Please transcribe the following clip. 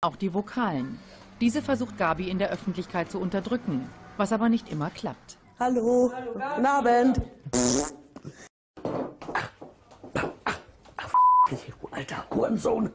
Auch die Vokalen. Diese versucht Gabi in der Öffentlichkeit zu unterdrücken, was aber nicht immer klappt. Hallo, guten Abend. Ach, ach, ach, alter Hurensohn.